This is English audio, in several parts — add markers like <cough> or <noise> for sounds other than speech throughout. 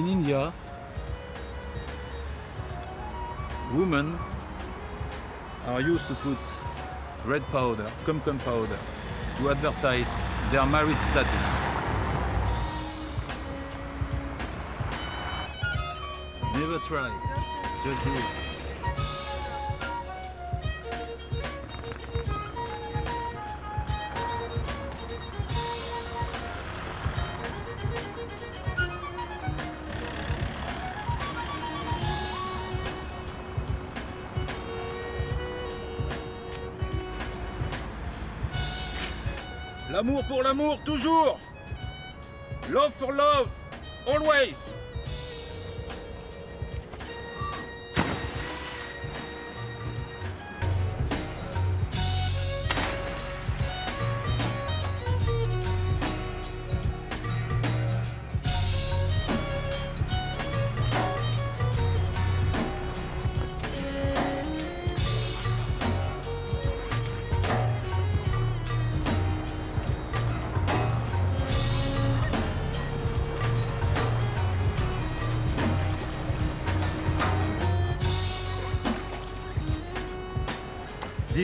in India, women are used to put red powder, kumkum powder, to advertise their married status. Never try, just do it. Pour l'amour, toujours. Love for love, always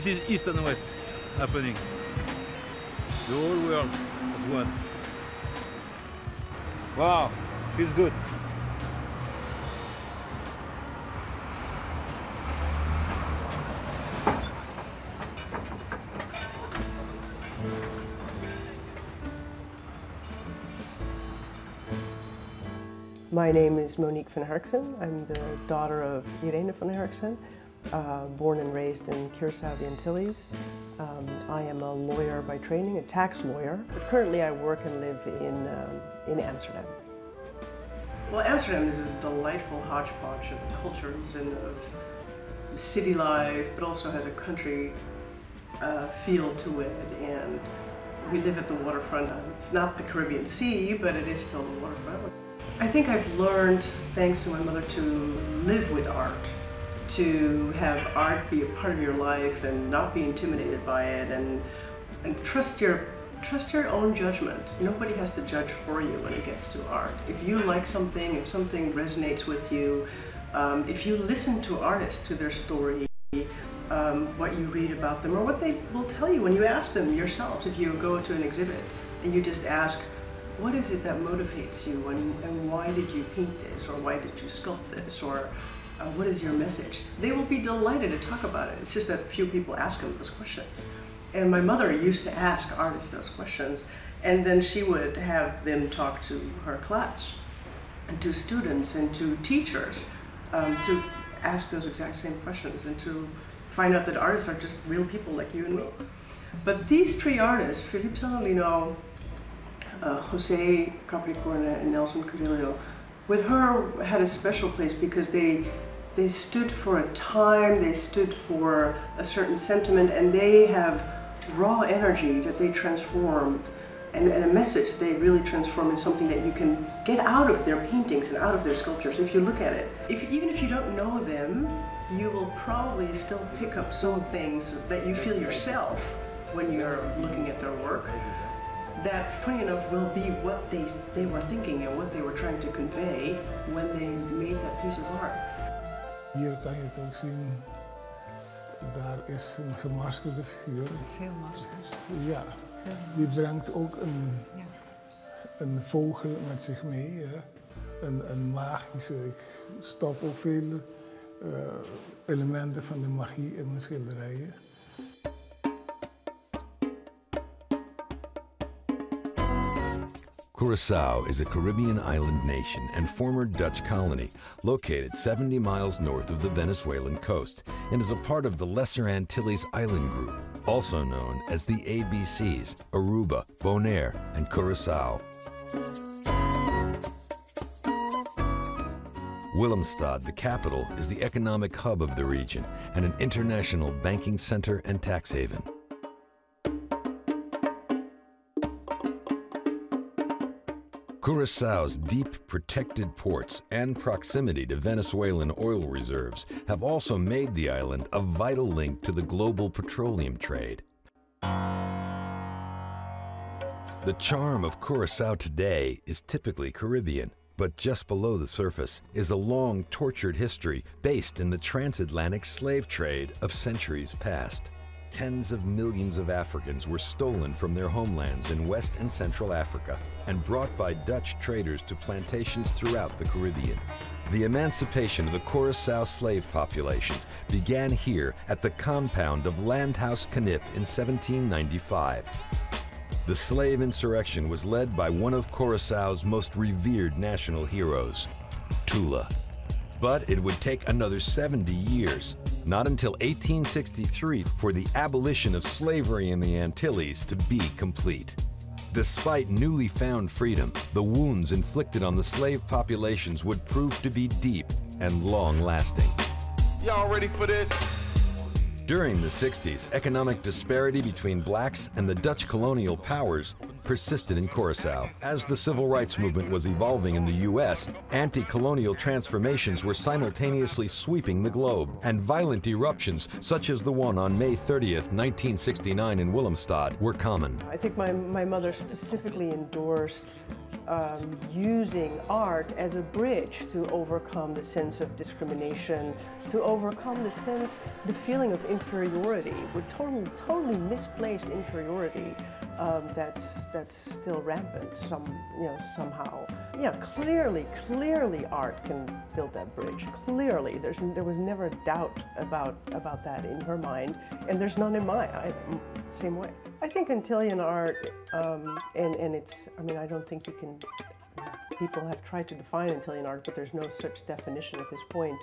This is east and west happening. The whole world as one. Wow, feels good. My name is Monique van Herksen. I'm the daughter of Irene van Herksen, uh, born and raised in Curaçao, the Antilles. Um, I am a lawyer by training, a tax lawyer, but currently I work and live in, um, in Amsterdam. Well, Amsterdam is a delightful hodgepodge of cultures and of city life, but also has a country uh, feel to it. And we live at the waterfront. It's not the Caribbean Sea, but it is still the waterfront. I think I've learned, thanks to my mother, to live with art, to have art be a part of your life and not be intimidated by it, and and trust your trust your own judgment. Nobody has to judge for you when it gets to art. If you like something, if something resonates with you, um, if you listen to artists, to their story, um, what you read about them, or what they will tell you when you ask them yourselves, if you go to an exhibit and you just ask, what is it that motivates you and, and why did you paint this or why did you sculpt this or uh, what is your message? They will be delighted to talk about it. It's just that few people ask them those questions. And my mother used to ask artists those questions and then she would have them talk to her class and to students and to teachers um, to ask those exact same questions and to find out that artists are just real people like you and me. But these three artists, Philippe Zanolino, uh, Jose Capricorne and Nelson Carilho, with her had a special place because they they stood for a time, they stood for a certain sentiment, and they have raw energy that they transformed and, and, a message they really transform in something that you can get out of their paintings and out of their sculptures if you look at it. If, even if you don't know them, you will probably still pick up some things that you feel yourself when you're looking at their work that, funny enough, will be what they, they were thinking and what they were trying to convey when they made that piece of art. Hier kan je het ook zien. Daar is een gemaskerde figuur. Veel maskers. Ja, die brengt ook een, ja. een vogel met zich mee. Hè. Een, een magische. Ik stop ook veel uh, elementen van de magie in mijn schilderijen. Curacao is a Caribbean island nation and former Dutch colony located 70 miles north of the Venezuelan coast and is a part of the Lesser Antilles Island Group, also known as the ABCs, Aruba, Bonaire, and Curacao. Willemstad, the capital, is the economic hub of the region and an international banking center and tax haven. Curaçao's deep protected ports and proximity to Venezuelan oil reserves have also made the island a vital link to the global petroleum trade. The charm of Curacao today is typically Caribbean, But just below the surface is a long, tortured history based in the transatlantic slave trade of centuries past. Tens of millions of Africans were stolen from their homelands in West and Central Africa and brought by Dutch traders to plantations throughout the Caribbean. The emancipation of the Curacao slave populations began here at the compound of Landhuis Knip in 1795. The slave insurrection was led by one of Curaçao's most revered national heroes, Tula. But it would take another 70 years, not until 1863, for the abolition of slavery in the Antilles to be complete. Despite newly found freedom, the wounds inflicted on the slave populations would prove to be deep and long lasting. Y'all ready for this? During the 60s, economic disparity between blacks and the Dutch colonial powers persisted in Curacao. As the civil rights movement was evolving in the U.S., anti-colonial transformations were simultaneously sweeping the globe, and violent eruptions, such as the one on May 30th, 1969 in Willemstad, were common. I think my, my mother specifically endorsed um, using art as a bridge to overcome the sense of discrimination, to overcome the sense, the feeling of inferiority, with total, totally misplaced inferiority um, that's that's still rampant. Some, you know, somehow. Yeah, clearly, clearly, art can build that bridge. Clearly, there's there was never a doubt about about that in her mind, and there's none in mine. I, same way. I think Antillean art, um, and and it's. I mean, I don't think you can. People have tried to define Antillean art, but there's no such definition at this point.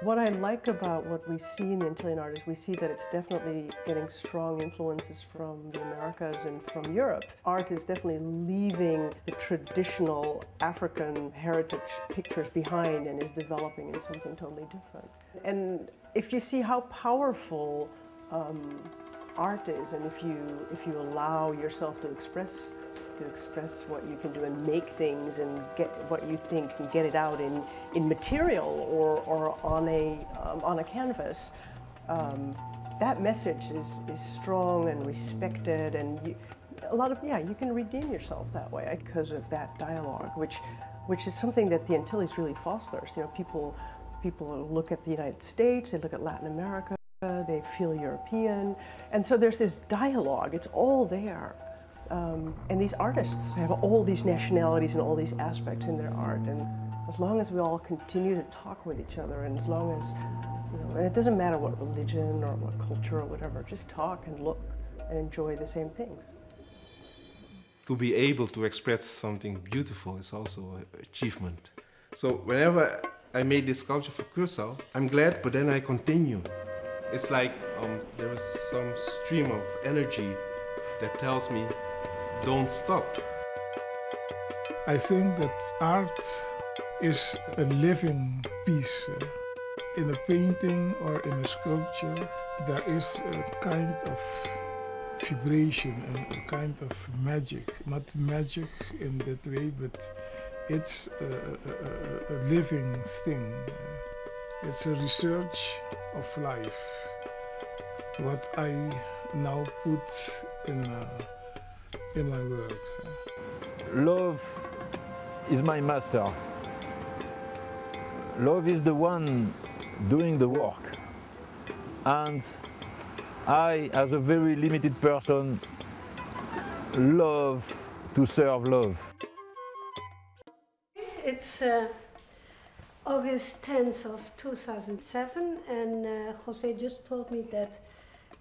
What I like about what we see in the Antillean art is we see that it's definitely getting strong influences from the Americas and from Europe. Art is definitely leaving the traditional African heritage pictures behind and is developing in something totally different. And if you see how powerful um, art is, and if you if you allow yourself to express to express what you can do and make things and get what you think and get it out in, in material or, or on, a, um, on a canvas. Um, that message is, is strong and respected and you, a lot of, yeah, you can redeem yourself that way because of that dialogue, which, which is something that the Antilles really fosters. You know, people, people look at the United States, they look at Latin America, they feel European, and so there's this dialogue, it's all there. Um, and these artists have all these nationalities and all these aspects in their art. And as long as we all continue to talk with each other, and as long as, you know, and it doesn't matter what religion or what culture or whatever, just talk and look and enjoy the same things. To be able to express something beautiful is also an achievement. So whenever I made this sculpture for Curacao, I'm glad, but then I continue. It's like um, there is some stream of energy that tells me don't stop. I think that art is a living piece. Uh, in a painting or in a sculpture, there is a kind of vibration and a kind of magic. Not magic in that way, but it's a, a, a living thing. It's a research of life. What I now put in. A, in my work. Love is my master. Love is the one doing the work. And I, as a very limited person, love to serve love. It's uh, August 10th of 2007 and uh, Jose just told me that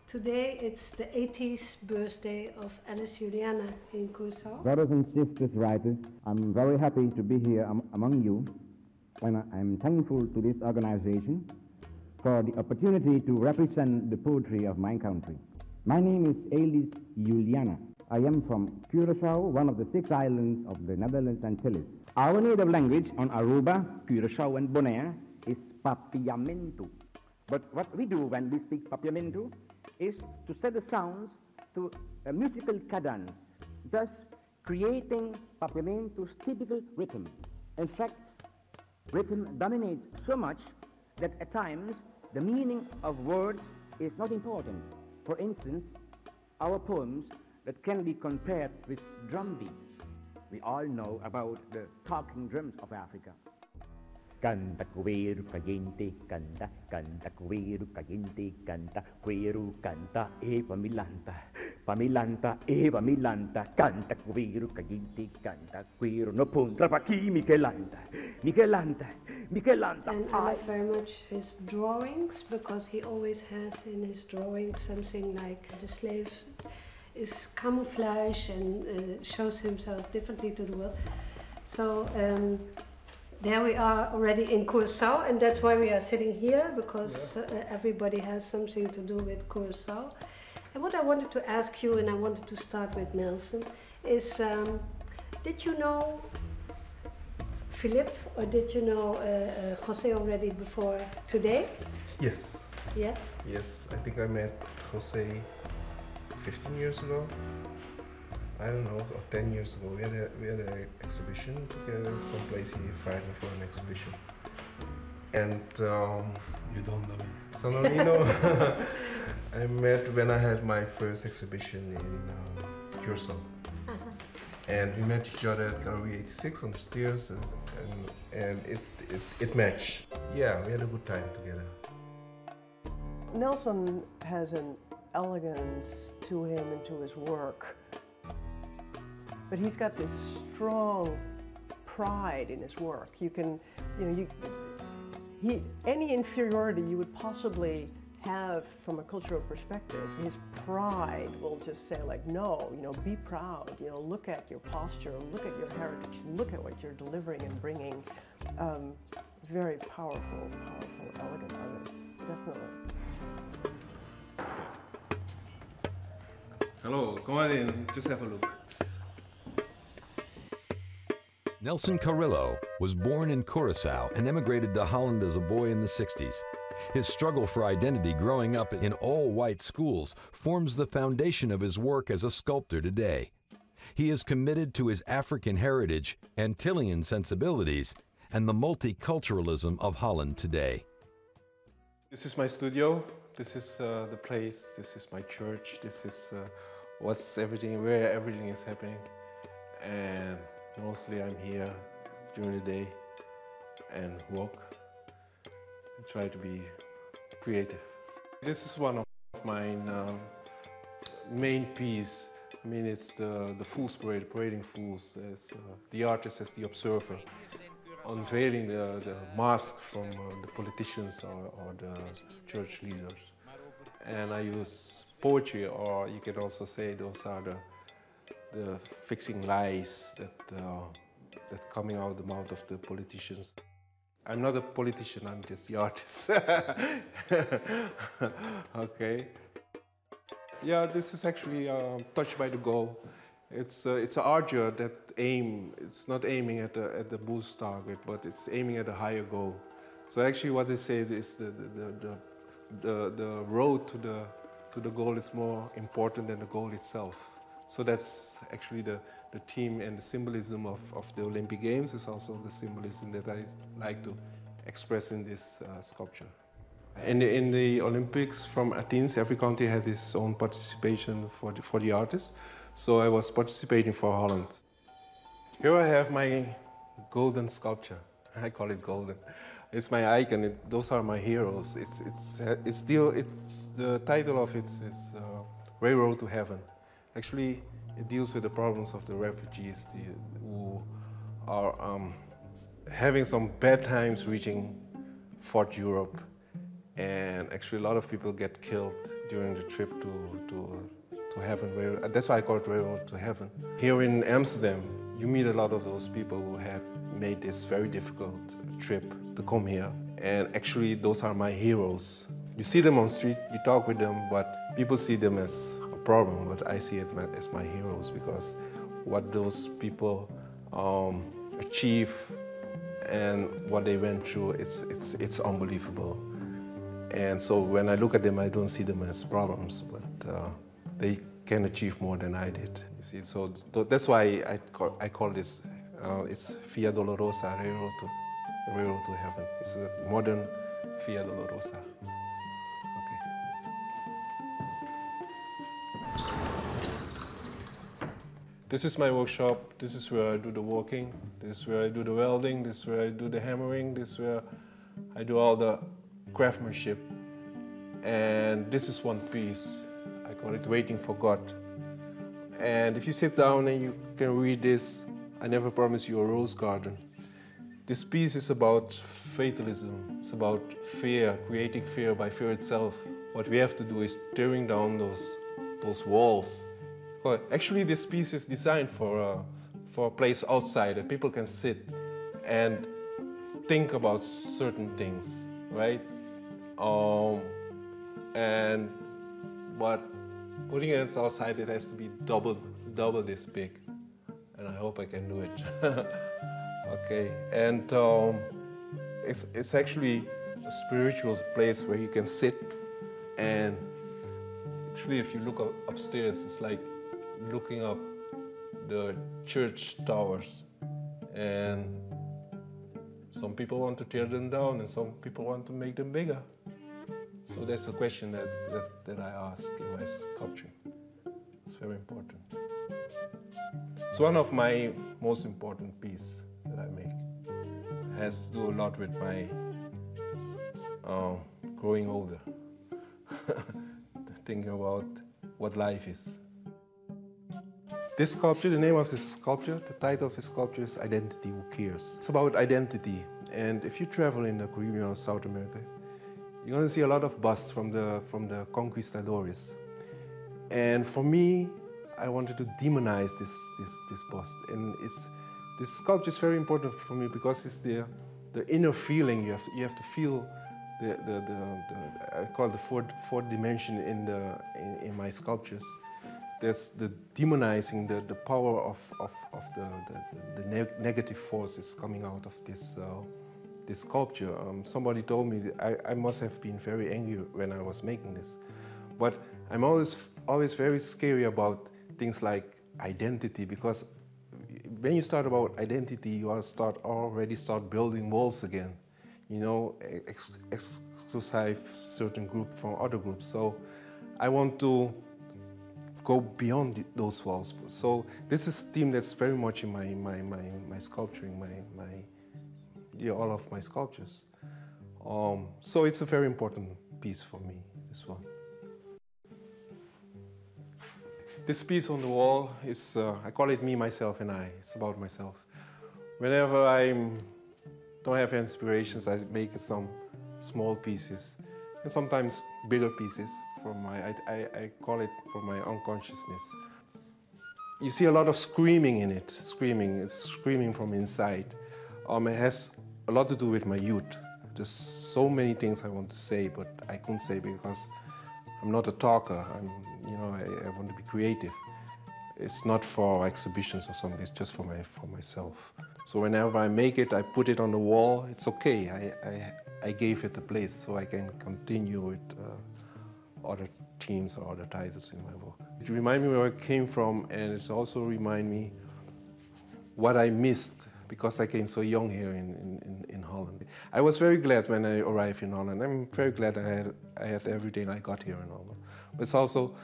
Today it's the 80th birthday of Elis Juliana in Curacao. Brothers and sisters writers, I'm very happy to be here am among you and I'm thankful to this organization for the opportunity to represent the poetry of my country. My name is Elis Juliana. I am from Curacao, one of the six islands of the Netherlands Antilles. Our native language on Aruba, Curacao and Bonaire is Papiamento. But what we do when we speak Papiamento is to set the sounds to a musical cadence, thus creating Papiamento's typical rhythm. In fact, rhythm dominates so much that at times the meaning of words is not important. For instance, our poems that can be compared with drum beats. we all know about the talking drums of Africa. Canta cuero caliente, canta, canta cuero caliente, canta, cuero canta, Eva Milanta, Pamilanta, Eva Milanta, canta cuero caliente, canta, cuero no punta pa' aquí, Michelanta, Michelanta, Michelanta. And I love very much his drawings because he always has in his drawings something like the slave is camouflage and uh, shows himself differently to the world. So um, there we are already in Curacao, and that's why we are sitting here because uh, everybody has something to do with Curacao. And what I wanted to ask you, and I wanted to start with Nelson, is um, did you know Philip or did you know uh, uh, Jose already before today? Yes. Yeah. Yes, I think I met Jose 15 years ago. I don't know, or 10 years ago. We had a, we had an exhibition together, someplace he invited me for an exhibition. And um, You don't know me. San Marino, I met when I had my first exhibition in um, Curacao. And we met each other at Gallery 86 on the stairs, and, and, and it, it, it matched. Yeah, we had a good time together. Nelson has an elegance to him and to his work, but he's got this strong pride in his work. You can, you know, you, he, any inferiority you would possibly have from a cultural perspective, his pride will just say like, no, you know, be proud, you know, look at your posture, look at your heritage, look at what you're delivering and bringing. Um, very powerful, powerful, elegant artist, definitely. Hello, come on in, just have a look. Nelson Carilho was born in Curacao and emigrated to Holland as a boy in the 60s. His struggle for identity growing up in all white schools forms the foundation of his work as a sculptor today. He is committed to his African heritage, Antillean sensibilities, and the multiculturalism of Holland today. This is my studio. This is uh, the place. This is my church. This is uh, what's everything, where everything is happening. And mostly I'm here during the day and work and try to be creative. This is one of my um, main piece. I mean, it's the, the Fools Parade, parading fools, as uh, the artist as the observer, unveiling the, the mask from uh, the politicians or, or the church leaders. And I use poetry, or you can also say those are the, the fixing lies that, uh, that coming out of the mouth of the politicians. I'm not a politician, I'm just the artist. <laughs> okay. Yeah, this is actually um, touched by the goal. It's uh, it's an archer that aim. It's not aiming at the at the boost target, but it's aiming at a higher goal. So actually, what they say is the the, the, the, the road to the to the goal is more important than the goal itself. So that's actually the, the theme and the symbolism of, of the Olympic Games is also the symbolism that I like to express in this uh, sculpture. In the, in the Olympics from Athens, every country had its own participation for the, for the artists. So I was participating for Holland. Here I have my golden sculpture. I call it golden. It's my icon. It, those are my heroes. It's, it's, it's, still, it's the title of it is uh, Railroad to Heaven. Actually, it deals with the problems of the refugees the, who are um, having some bad times reaching Fort Europe. And actually, a lot of people get killed during the trip to, to, to heaven. That's why I call it Railroad to Heaven. Here in Amsterdam, you meet a lot of those people who had made this very difficult trip to come here. And actually, those are my heroes. You see them on street, you talk with them, but people see them as problem, but I see it as my heroes because what those people um, achieve and what they went through, it's, it's, it's unbelievable. And so when I look at them, I don't see them as problems, but uh, they can achieve more than I did. You see, so th that's why I call, I call this, uh, it's Via Dolorosa, Railroad to, Railroad to Heaven. It's a modern Via Dolorosa. This is my workshop. This is where I do the walking. This is where I do the welding. This is where I do the hammering. This is where I do all the craftsmanship. And this is one piece. I call it Waiting for God. And if you sit down and you can read this, I never promise you a rose garden. This piece is about fatalism. It's about fear, creating fear by fear itself. What we have to do is tearing down those, those walls well, actually, this piece is designed for a, uh, for a place outside that people can sit and think about certain things, right? Um, and but putting it outside, it has to be double double this big, and I hope I can do it. <laughs> okay, and um, it's it's actually a spiritual place where you can sit and actually, if you look upstairs, it's like looking up the church towers and some people want to tear them down and some people want to make them bigger. So that's a question that, that, that I ask in my sculpture. It's very important. It's one of my most important pieces that I make. It has to do a lot with my um, growing older, <laughs> thinking about what life is. This sculpture, the name of this sculpture, the title of this sculpture is Identity Who Cares. It's about identity. And if you travel in the Caribbean or South America, you're going to see a lot of busts from the, from the conquistadores. And for me, I wanted to demonize this, this, this bust. And it's, this sculpture is very important for me because it's the, the inner feeling you have to, you have to feel the, the, the, the I call it the fourth, fourth dimension in, the, in, in my sculptures there's the demonizing the, the power of, of, of the, the, the neg negative forces coming out of this, uh, this sculpture. Um, somebody told me I, I must have been very angry when I was making this. But I'm always, always very scary about things like identity because when you start about identity, you start already start building walls again. You know, ex exclusive certain group from other groups. So I want to go beyond those walls. So this is a theme that's very much in my, my, my, my sculpturing, my, my, yeah, all of my sculptures. Um, so it's a very important piece for me, this one. This piece on the wall is, uh, I call it me, myself, and I. It's about myself. Whenever I don't have inspirations, I make some small pieces and sometimes bigger pieces for my, I, I, I call it from my unconsciousness. You see a lot of screaming in it, screaming, it's screaming from inside. Um, it has a lot to do with my youth. There's so many things I want to say, but I couldn't say because I'm not a talker. I'm, you know, I, I want to be creative. It's not for exhibitions or something, it's just for, my, for myself. So whenever I make it, I put it on the wall, it's okay. I, I, I gave it a place so I can continue with uh, other teams or other titles in my work. It reminds me where I came from and it also reminds me what I missed because I came so young here in, in, in, Holland. I was very glad when I arrived in Holland. I'm very glad I had, I had everything I got here in Holland. But it's also,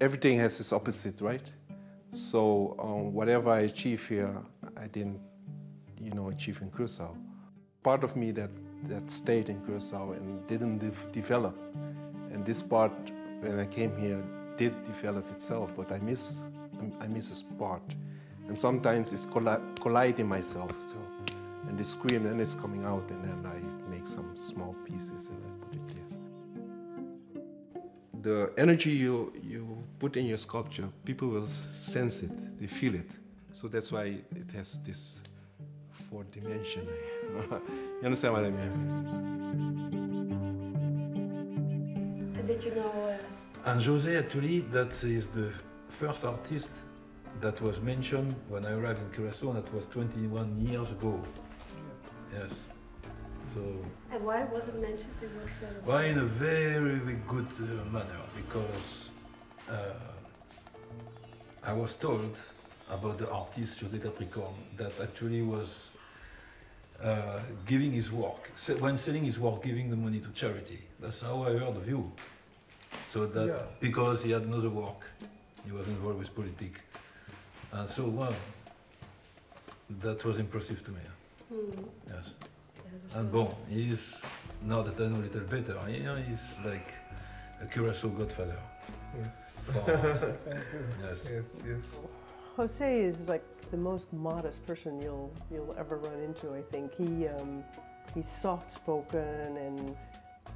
everything has its opposite, right? So um, whatever I achieve here, I didn't, you know, achieve in Curacao. Part of me that that stayed in Curacao and didn't de develop. And this part, when I came here, did develop itself, but I miss, I miss this part. And sometimes it's colli colliding myself. So, and the scream, then it's coming out, and then I make some small pieces and I put it here. The energy you, you put in your sculpture, people will sense it, they feel it. So that's why it has this fourth dimension. <laughs> you understand what I mean? Did you know? Uh... And Jose, actually, that is the first artist that was mentioned when I arrived in Curacao, and that was 21 years ago. Yes. So. And why was it mentioned in what Why in a very, very good uh, manner, because uh, I was told about the artist Jose Capricorne that actually was uh, giving his work, when selling his work, giving the money to charity. That's how I heard of you. So that yeah. because he had another work, he was involved with politics. And so, well, that was impressive to me. Mm. Yes. Yes, And well. bon, he's now that I know a little better. You know, he's like a Curacao godfather. Yes. For, <laughs> yes. Yes, yes. Jose is like the most modest person you'll you'll ever run into. I think he um, he's soft spoken and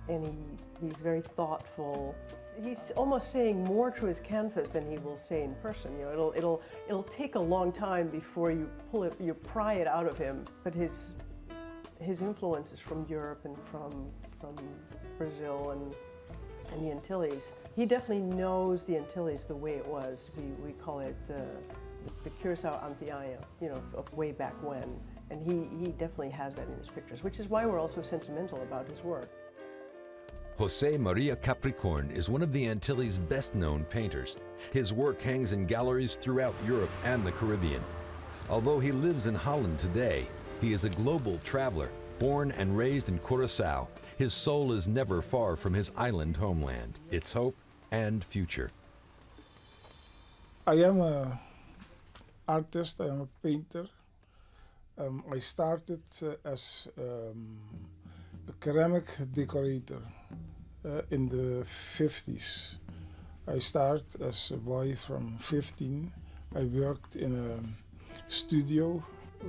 and he he's very thoughtful. He's almost saying more to his canvas than he will say in person. You know, it'll it'll it'll take a long time before you pull it, you pry it out of him. But his his influence is from Europe and from from Brazil and and the Antilles. He definitely knows the Antilles the way it was. We, we call it uh, the Curacao Antillaya, you know, of way back when. And he, he definitely has that in his pictures, which is why we're also sentimental about his work. Jose Maria Capricorne is one of the Antilles' best known painters. His work hangs in galleries throughout Europe and the Caribbean. Although he lives in Holland today, he is a global traveler. Born and raised in Curacao, his soul is never far from his island homeland, its hope and future. I am a artist. I am a painter. Um, I started uh, as um, a ceramic decorator uh, in the 50s. I started as a boy from 15. I worked in a studio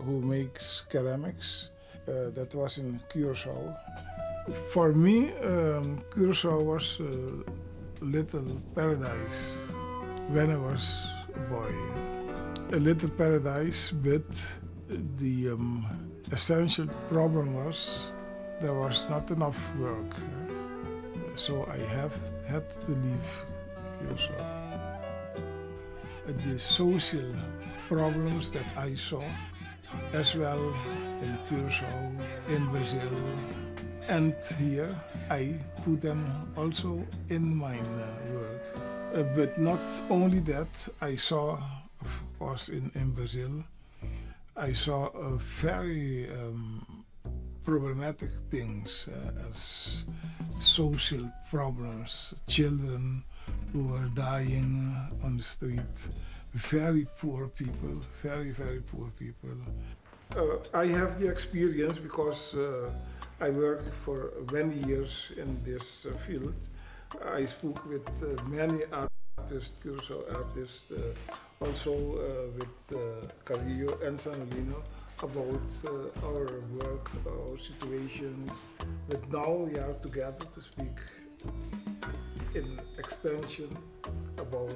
who makes ceramics. Uh, that was in Curacao. For me, um, Curacao was a little paradise when I was a boy. A little paradise, but the um, essential problem was there was not enough work. So I have had to leave Curacao. The social problems that I saw, as well in Curacao, in Brazil, and here, I put them also in my work. Uh, but not only that, I saw, of course, in, in Brazil, I saw a very um, problematic things uh, as social problems, children who are dying on the street, very poor people, very, very poor people. Uh, I have the experience because uh, I worked for many years in this uh, field. I spoke with uh, many artists, Curacao artists, uh, also with Carilho and Zanolino about uh, our work, our situation. But now we are together to speak in extension about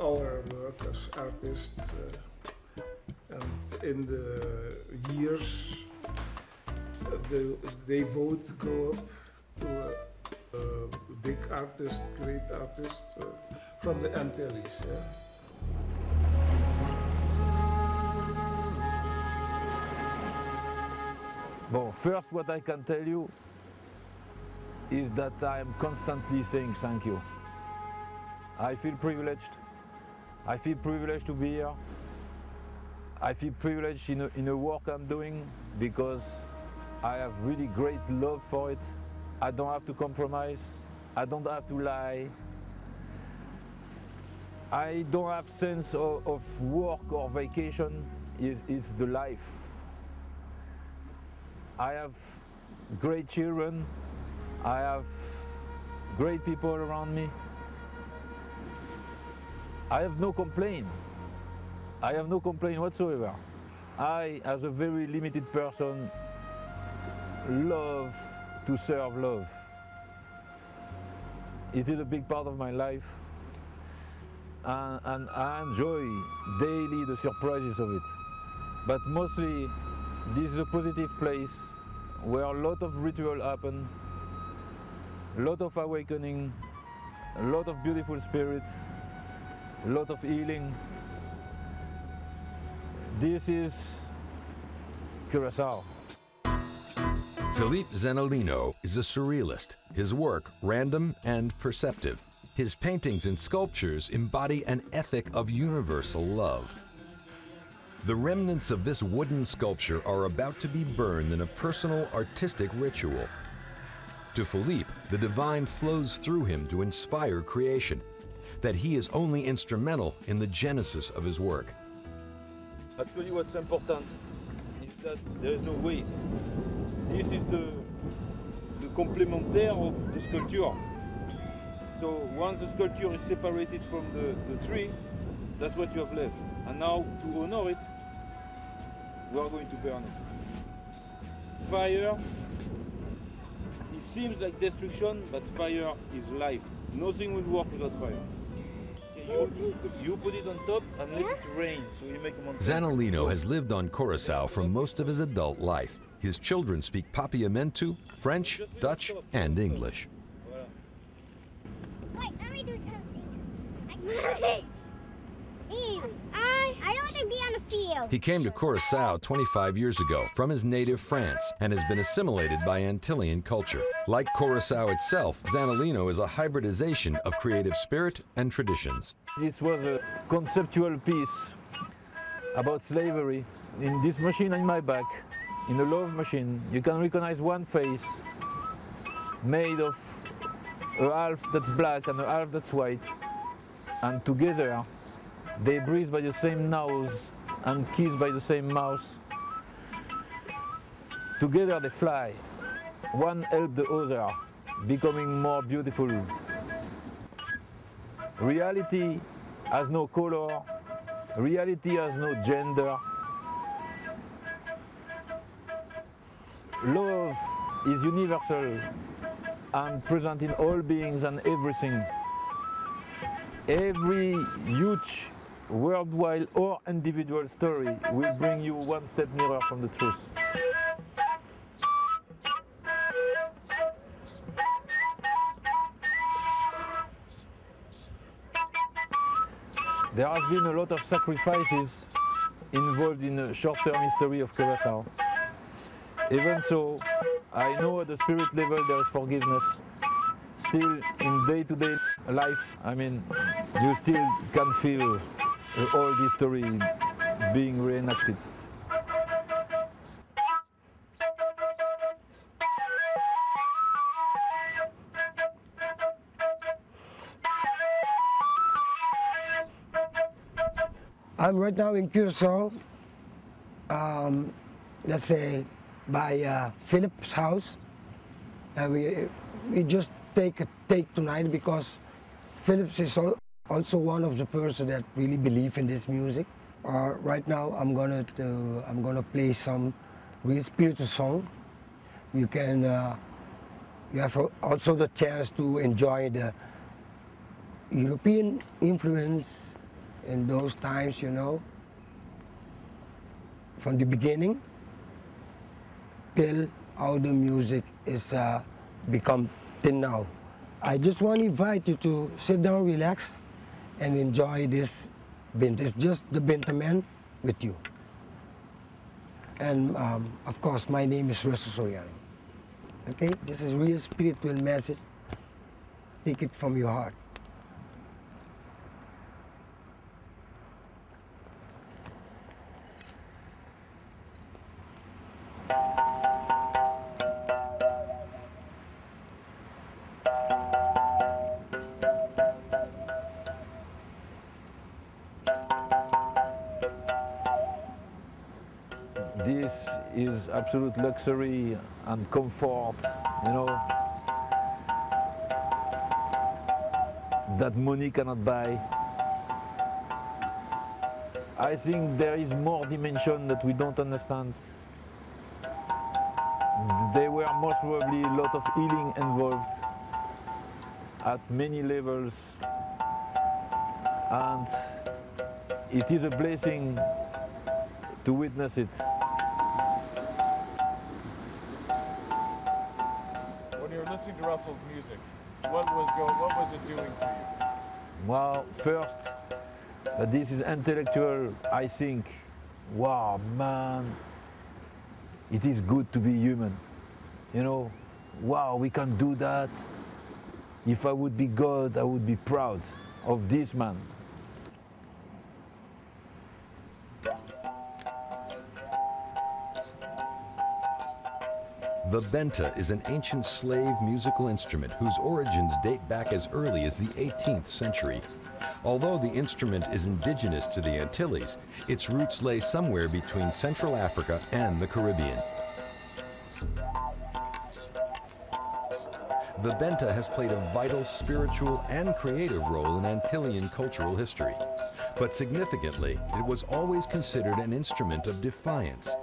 our work as artists. Uh, and in the years, they, they both grow up to big artist, great artist uh, from the Antilles. Yeah. Well, first, what I can tell you is that I am constantly saying thank you. I feel privileged. I feel privileged to be here. I feel privileged in, a, in the work I'm doing because I have really great love for it. I don't have to compromise. I don't have to lie. I don't have sense of, of work or vacation. It's, it's the life. I have great children. I have great people around me. I have no complaint. I have no complaint whatsoever. I, as a very limited person, love to serve love. It is a big part of my life, and, and I enjoy daily the surprises of it. But mostly, this is a positive place where a lot of ritual happen, a lot of awakening, a lot of beautiful spirit, a lot of healing. This is Curacao. Philippe Zanolino is a surrealist, his work random and perceptive. His paintings and sculptures embody an ethic of universal love. The remnants of this wooden sculpture are about to be burned in a personal artistic ritual. To Philippe, the divine flows through him to inspire creation. that he is only instrumental in the genesis of his work. Actually, what's important is that there is no waste. This is the, the complementaire of the sculpture. So once the sculpture is separated from the, the tree, that's what you have left. And now, to honor it, we are going to burn it. Fire, it seems like destruction, but fire is life. Nothing will work without fire. You, you put it on top and let it rain, so you make a mountain. Zanolino has lived on Curacao for most of his adult life. His children speak Papiamentu, French, Dutch, and English. Wait, let me do something. Eve, I, I don't want to be on the field. He came to Curacao 25 years ago from his native France and has been assimilated by Antillean culture. Like Curacao itself, Zanolino is a hybridization of creative spirit and traditions. This was a conceptual piece about slavery. In this machine in my back, in the love machine, you can recognize one face made of a half that's black and a half that's white. And together, they breathe by the same nose and kissed by the same mouth. Together they fly. One helps the other, becoming more beautiful. Reality has no color. Reality has no gender. Love is universal and present in all beings and everything. Every huge worldwide or individual story will bring you one step nearer from the truth. There has been a lot of sacrifices involved in the short-term history of Curacao. Even so, I know at the spirit level there is forgiveness. Still, in day-to-day life, I mean, you still can feel all this story being reenacted. I'm right now in Curacao, um, let's say by uh, Philip's house. And we, we just take a take tonight because Philip's is al- also one of the person that really believe in this music. Uh, right now I'm gonna do, I'm gonna play some real spiritual song. You can uh, you have also the chance to enjoy the European influence in those times, you know, from the beginning till how the music is uh, become till now. I just want to invite you to sit down, relax, and enjoy this bint. It's just the Bintaman with you. And um, of course, my name is Russell Soriano. Okay, this is real spiritual message. Take it from your heart. Absolute luxury and comfort, you know, that money cannot buy. I think there is more dimension that we don't understand. There were most probably a lot of healing involved at many levels. And it is a blessing to witness it. Russell's music, what was go, what was it doing to you? Well, first, uh, this is intellectual. I think, wow, man, it is good to be human. You know, wow, we can do that. If I would be God, I would be proud of this man. The benta is an ancient slave musical instrument whose origins date back as early as the 18th century. Although the instrument is indigenous to the Antilles, its roots lay somewhere between Central Africa and the Caribbean. The benta has played a vital spiritual and creative role in Antillean cultural history. But significantly, it was always considered an instrument of defiance.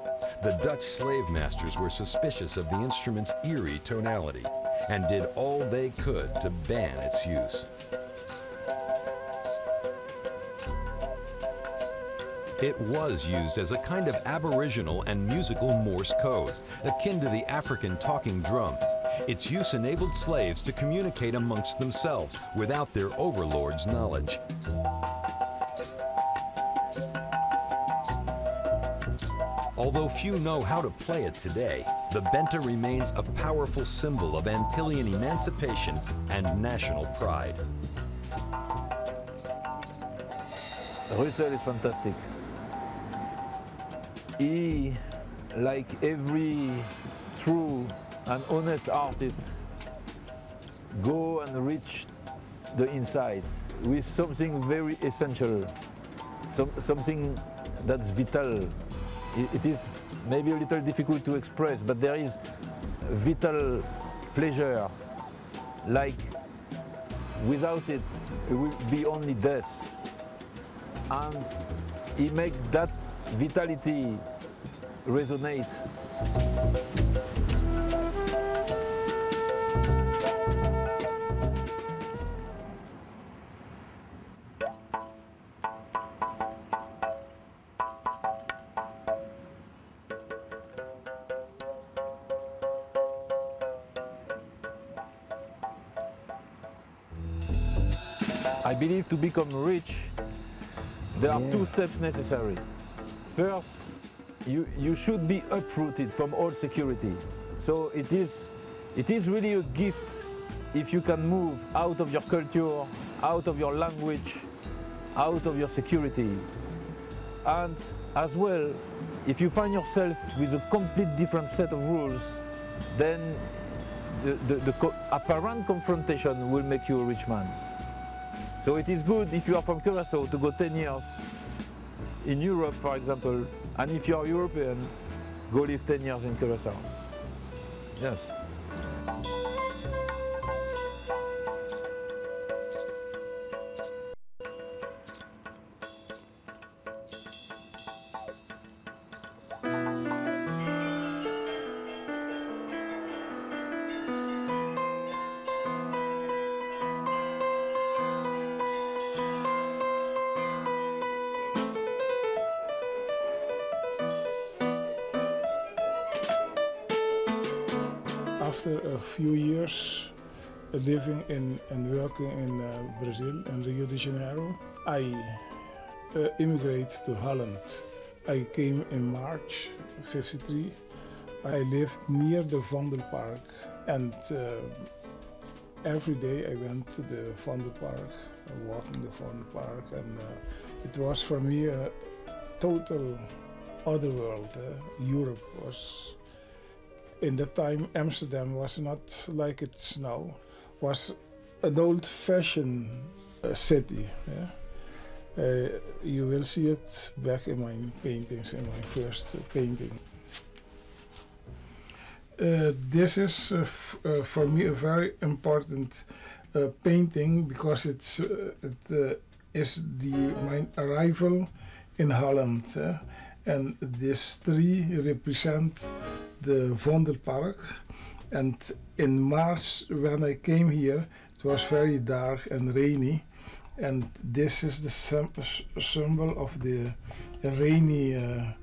The Dutch slave masters were suspicious of the instrument's eerie tonality and did all they could to ban its use. It was used as a kind of aboriginal and musical Morse code, akin to the African talking drum. Its use enabled slaves to communicate amongst themselves without their overlord's knowledge. Although few know how to play it today, the benta remains a powerful symbol of Antillean emancipation and national pride. Russell is fantastic. He, like every true and honest artist, go and reach the inside with something very essential, some, something that's vital it, is maybe a little difficult to express, but there is vital pleasure, like without it, it will be only death. And he makes that vitality resonate. Believe to become rich, there are Yeah. two steps necessary. First, you, you should be uprooted from all security. So it is, it is really a gift if you can move out of your culture, out of your language, out of your security. And as well, if you find yourself with a complete different set of rules, then the, the, the co- apparent confrontation will make you a rich man. So it is good if you are from Curacao to go 10 years in Europe, for example, and if you are European, go live 10 years in Curacao. Yes. Living in and working in uh, Brazil and Rio de Janeiro, I uh, immigrated to Holland. I came in March 53. I lived near the Vondelpark and uh, every day I went to the Vondelpark, walking the Vondelpark and uh, it was for me a total other world. Uh, Europe was in that time Amsterdam was not like it's now. Was an old-fashioned uh, city. Yeah? Uh, you will see it back in my paintings, in my first uh, painting. Uh, this is uh, uh, for me a very important uh, painting because it's it is the my arrival in Holland, and this tree represent the Vondelpark. And in March, when I came here, it was very dark and rainy. And this is the sym- symbol of the rainy uh, uh,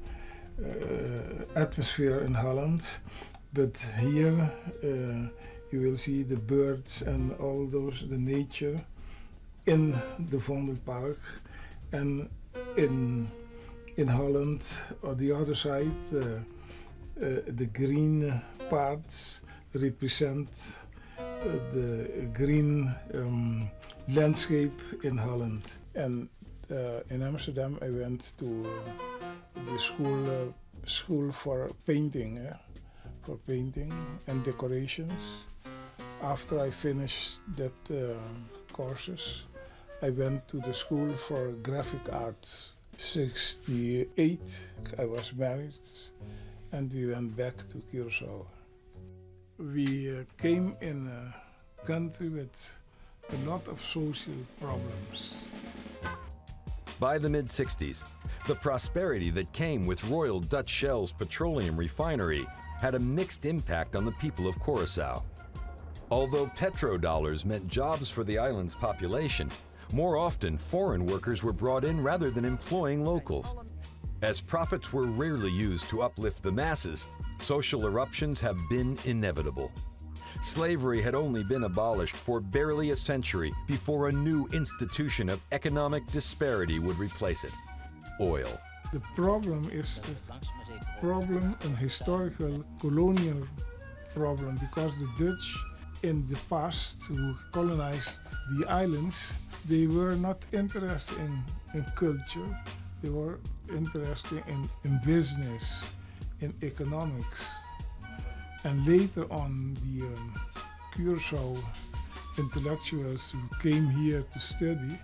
atmosphere in Holland. But here uh, you will see the birds and all those, the nature in the Vondelpark. And in, in Holland, on the other side, uh, uh, the green parts represent the green um, landscape in Holland. And uh, in Amsterdam, I went to uh, the school school for painting, eh, for painting and decorations. After I finished that courses, I went to the school for graphic arts. 68, I was married and we went back to Curacao. We uh, came in a country with a lot of social problems. By the mid 60s, the prosperity that came with Royal Dutch Shell's petroleum refinery had a mixed impact on the people of Curacao. Although petrodollars meant jobs for the island's population, more often foreign workers were brought in rather than employing locals. As profits were rarely used to uplift the masses, social eruptions have been inevitable. Slavery had only been abolished for barely a century before a new institution of economic disparity would replace it oil. The problem is a problem, an historical colonial problem, because the Dutch in the past who colonized the islands, they were not interested in, in culture, they were interested in, in business, in economics. And later on, the um, Curacao intellectuals who came here to study,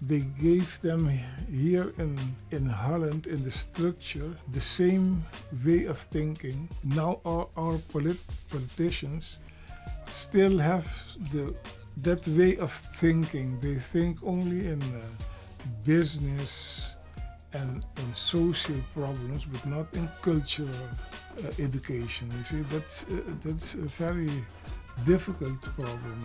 they gave them here in, in Holland, in the structure, the same way of thinking. Now our, our polit politicians still have the, that way of thinking. They think only in uh, business and in social problems, but not in cultural uh, education. You see, that's, uh, that's a very difficult problem.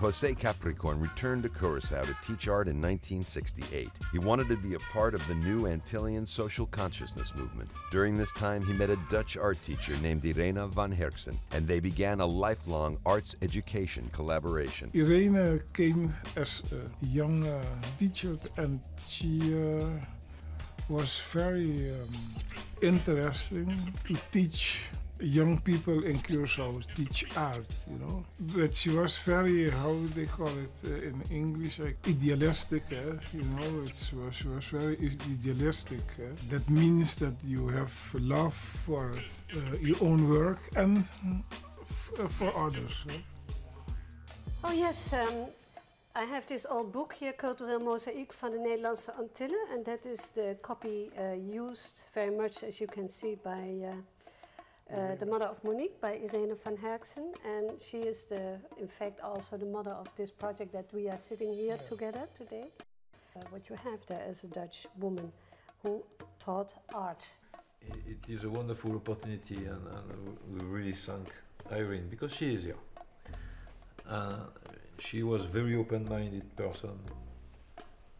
Jose Capricorne returned to Curacao to teach art in 1968. He wanted to be a part of the new Antillean social consciousness movement. During this time, he met a Dutch art teacher named Irena van Herksen, and they began a lifelong arts education collaboration. Irene came as a young uh, teacher, and she uh, was very um, interesting to teach young people in Curacao teach art, you know. But she was very, how they call it uh, in English, like idealistic, eh? you know. It was, she was very idealistic. Eh? That means that you have love for uh, your own work and for others. Eh? Oh yes, um, I have this old book here, Cultureel Mozaïek van de Nederlandse Antillen, and that is the copy uh, used very much, as you can see, by uh, uh, the mother of Monique by Irene van Herksen, and she is the, in fact, also the mother of this project that we are sitting here yes. together today. Uh, what you have there is a Dutch woman who taught art. It is a wonderful opportunity, and, and we really thank Irene because she is here. Uh, she was a very open-minded person,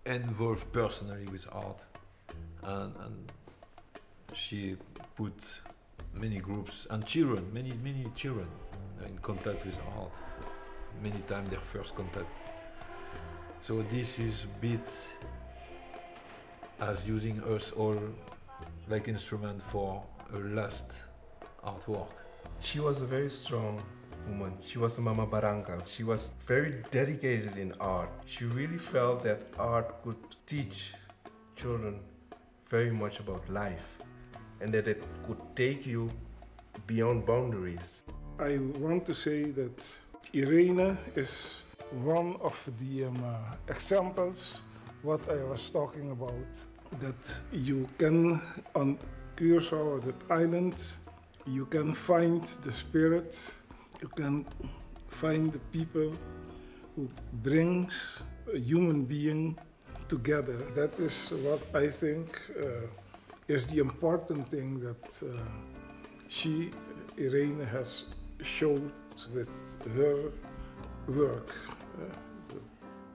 involved personally with art, and, and she put many groups and children, many many children in contact with art. Many times their first contact. So this is a bit as using us all like instrument for a last artwork. She was a very strong woman. She was a Mama Baranka. She was very dedicated in art. She really felt that art could teach children very much about life and that it could take you beyond boundaries. I want to say that Irene is one of the um, uh, examples what I was talking about that you can on Curacao that island you can find the spirit you can find the people who brings a human being together that is what I think uh, is the important thing that uh, she, Irene, has showed with her work. Uh,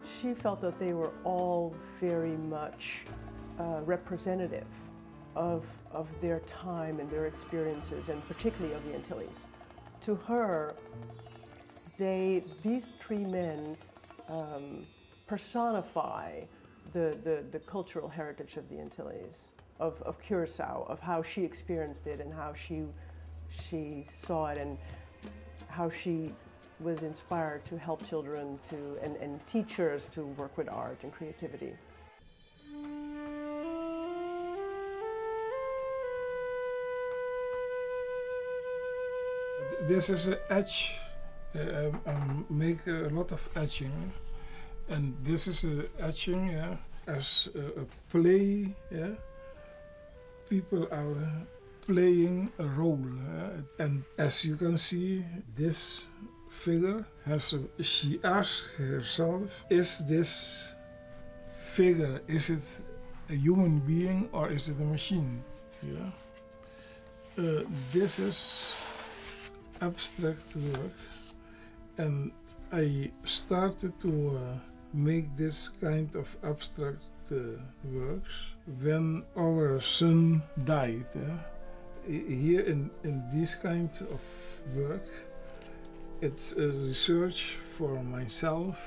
she felt that they were all very much uh, representative of, of their time and their experiences, and particularly of the Antilles. To her, they, these three men um, personify the, the, the cultural heritage of the Antilles of, of Curacao, of how she experienced it and how she, she saw it and how she was inspired to help children to, and, and teachers to work with art and creativity. This is an etch. Uh, I, I make a lot of etching, and this is an etching yeah, as a, a play. Yeah, people are playing a role, yeah? and as you can see, this figure has. A, she asks herself, "Is this figure? Is it a human being or is it a machine?" Yeah. Uh, this is abstract work and I started to uh, make this kind of abstract uh, works when our son died. eh. Here in, in this kind of work, it's a research for myself.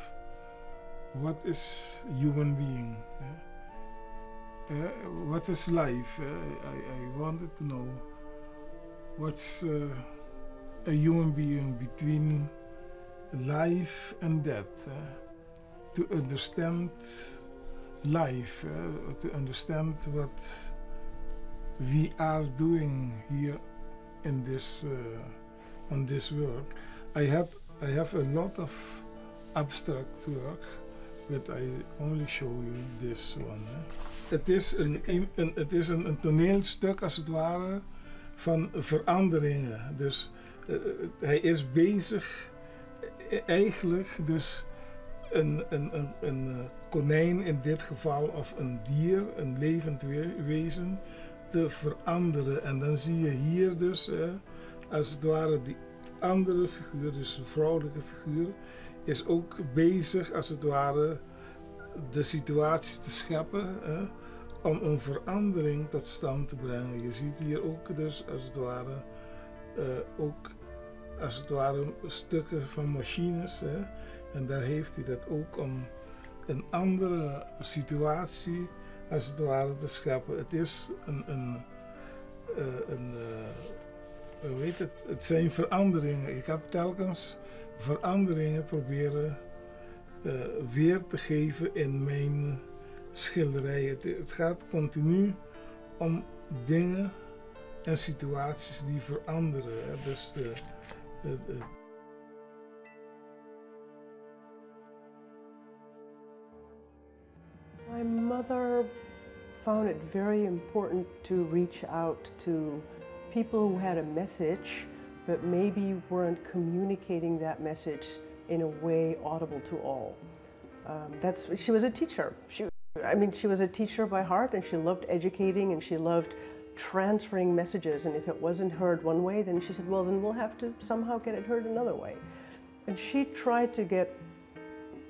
What is human being? eh? Uh, what is life? Uh, I, I wanted to know what's uh, a human being between life and death. uh, to understand life, uh, to understand what we are doing here in this uh, on this world. I had I have a lot of abstract work, but I only show you this one. hè. Het is een, een, het is een, een toneelstuk als het ware van veranderingen. Dus hij is bezig eh, eigenlijk dus een, een, een, een eh, konijn in dit geval of een dier, een levend we- wezen te veranderen. En dan zie je hier dus eh, als het ware die andere figuur, dus de vrouwelijke figuur, is ook bezig als het ware de situatie te scheppen om een verandering tot stand te brengen. Je ziet hier ook dus als het ware eh, ook als het ware stukken van machines. Hè, en daar heeft hij dat ook om een andere situatie als het ware te scheppen. Het is een, een, eh, een eh, hoe heet het? Het zijn veranderingen. Ik heb telkens veranderingen proberen eh, weer te geven in mijn schilderijen. Het, het gaat continu om dingen en situaties die veranderen. Hè. Dus de, My mother found it very important to reach out to people who had a message but maybe weren't communicating that message in a way audible to all. Um, that's she was a teacher. She, I mean, she was a teacher by heart, and she loved educating, and she loved transferring messages. And if it wasn't heard one way, then she said, "Well, then we'll have to somehow get it heard another way." And she tried to get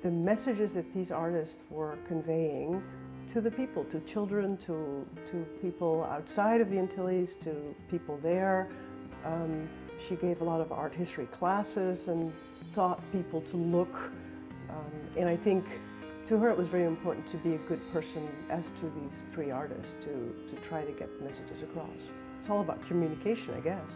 the messages that these artists were conveying to the people, to children, to, to people outside of the Antilles, to people there. Um, she gave a lot of art history classes and taught people to look. Um, and I think to her it was very important to be a good person as to these three artists, to, to try to get messages across. It's all about communication, I guess.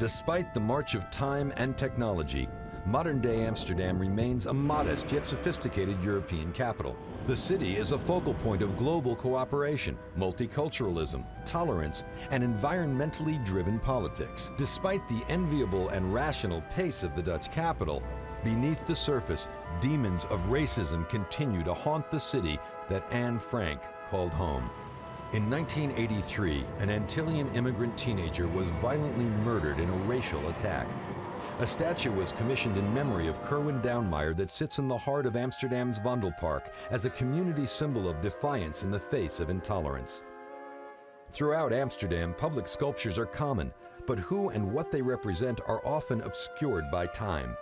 Despite the march of time and technology, modern day Amsterdam remains a modest yet sophisticated European capital. The city is a focal point of global cooperation, multiculturalism, tolerance, and environmentally driven politics. Despite the enviable and rational pace of the Dutch capital, beneath the surface, demons of racism continue to haunt the city that Anne Frank called home. In 1983, an Antillean immigrant teenager was violently murdered in a racial attack. A statue was commissioned in memory of Kerwin Duinmeijer that sits in the heart of Amsterdam's Vondelpark as a community symbol of defiance in the face of intolerance. Throughout Amsterdam, public sculptures are common, but who and what they represent are often obscured by time.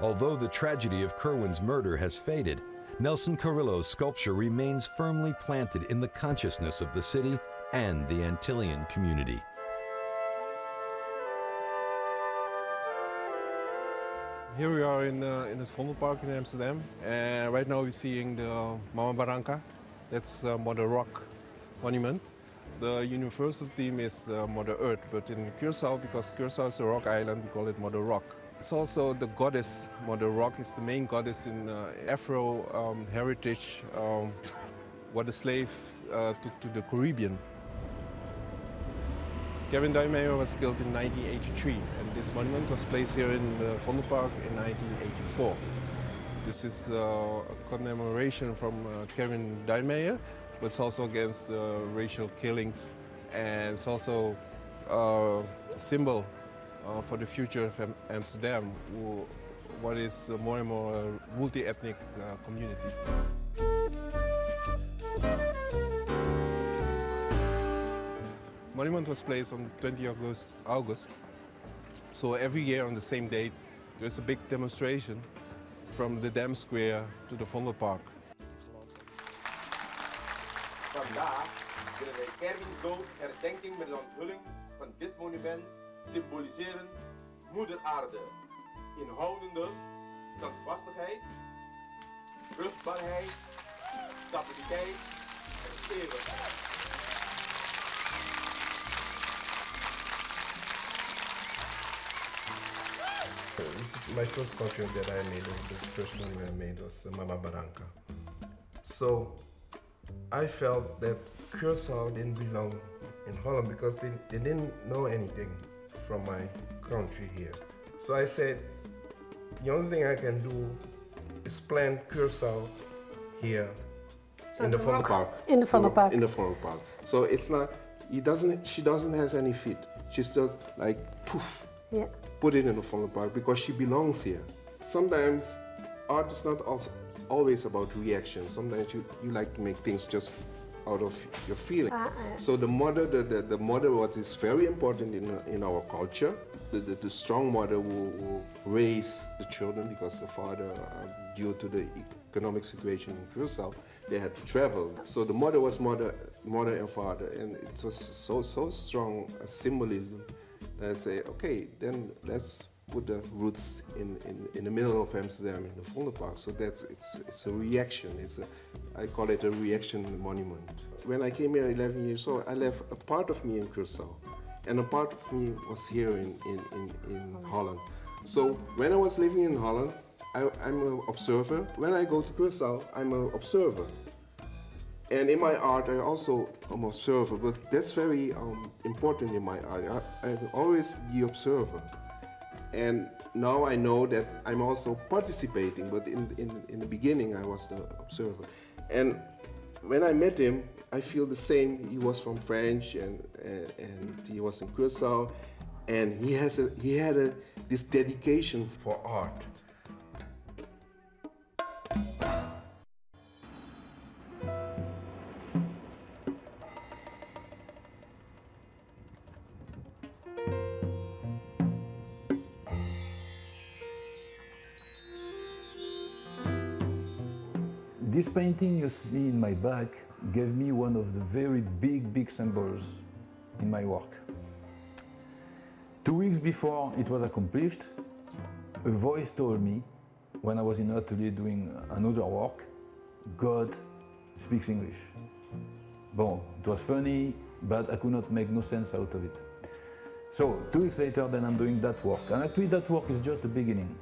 Although the tragedy of Kerwin's murder has faded, Nelson Carilho's sculpture remains firmly planted in the consciousness of the city and the Antillean community. Here we are in, uh, in het Vondelpark in Amsterdam. And right now we're seeing the Mama Baranka. That's uh, Mother Rock monument. The universal theme is uh, Mother Earth, but in Curacao, because Curacao is a rock island, we call it Mother Rock. It's also the goddess, Mother Rock is the main goddess in uh, Afro um, heritage, um, what the slave uh, took to the Caribbean. Kevin Duinmeijer was killed in 1983 and this monument was placed here in the Vondelpark in 1984. This is uh, a commemoration from uh, Kevin Duinmeijer, but it's also against uh, racial killings and it's also uh, a symbol uh, for the future of Amsterdam, what is more and more a multi-ethnic uh, community. Monument was placed on 20 August, August. So every year on the same date, there's a big demonstration from the Dam Square to the Vondelpark. Vandaag willen wij Kerwin's dood herdenking met de onthulling van dit monument symboliseren Moeder Aarde. Inhoudende standvastigheid, vruchtbaarheid, stabiliteit en stevigheid. My first sculpture that I made, the first monument I made was uh, Mama Barranca. So I felt that Curacao didn't belong in Holland because they, they didn't know anything from my country here. So I said, the only thing I can do is plant Curacao here So in the the Park. In the Vondelpark. In the Vondelpark. So it's not, he doesn't, she doesn't has any feet. She's just like poof, Yeah. put it in the Vondelpark because she belongs here. Sometimes art is not also always about reaction. Sometimes you, you like to make things just out of your feeling. Ah, ah. So the mother, the, the, the mother, what is very important in, in our culture, the, the, the strong mother will, will raise the children because the father, uh, due to the economic situation in Curacao, they had to travel. So the mother was mother, mother and father, and it was so so strong a symbolism that I say, okay, then let's put the roots in, in, in the middle of Amsterdam in the Vondelpark. So that's it's it's a reaction. It's a I call it a reaction monument. When I came here 11 years old, I left a part of me in Curacao, and a part of me was here in in, in, in Holland. So when I was living in Holland, I, I'm an observer. When I go to Curacao, I'm an observer. And in my art, I also am observer, but that's very um, important in my art. I, I'm always the observer. And now I know that I'm also participating, but in, in, in the beginning, I was the observer. And when I met him, I feel the same. He was from French and, and, and he was in Curacao, and he, has a, he had a, this dedication for art. This painting you see in my back gave me one of the very big, big symbols in my work. Two weeks before it was accomplished, a voice told me, when I was in atelier doing another work, God speaks English. Bon, it was funny, but I could not make no sense out of it. So two weeks later, then I'm doing that work, and actually that work is just the beginning.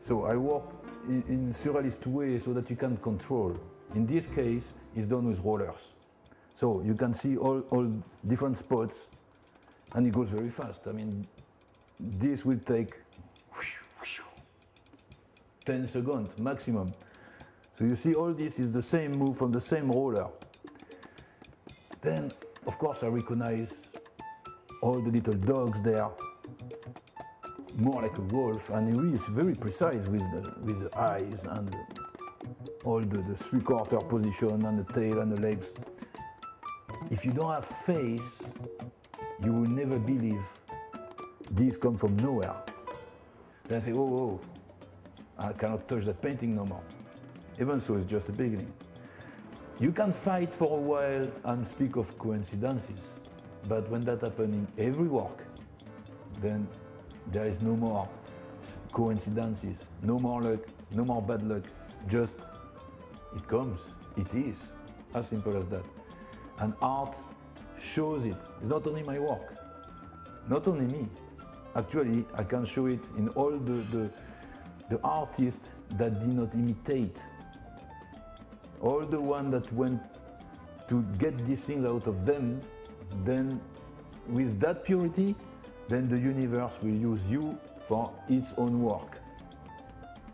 So I work in, in surrealist way so that you can control. In this case, it's done with rollers. So you can see all, all different spots and it goes very fast. I mean, this will take 10 seconds maximum. So you see all this is the same move from the same roller. Then, of course, I recognize all the little dogs there, more like a wolf, and he is very precise with the, with the eyes and all the, the three-quarter position and the tail and the legs. If you don't have faith, you will never believe these come from nowhere. Then I say, oh, oh, I cannot touch that painting no more. Even so, it's just the beginning. You can fight for a while and speak of coincidences, but when that happens in every work, then there is no more coincidences, no more luck, no more bad luck. Just it comes, it is, as simple as that. And art shows it. It's not only my work, not only me. Actually, I can show it in all the, the, the artists that did not imitate. All the one that went to get these things out of them, then with that purity, then the universe will use you for its own work.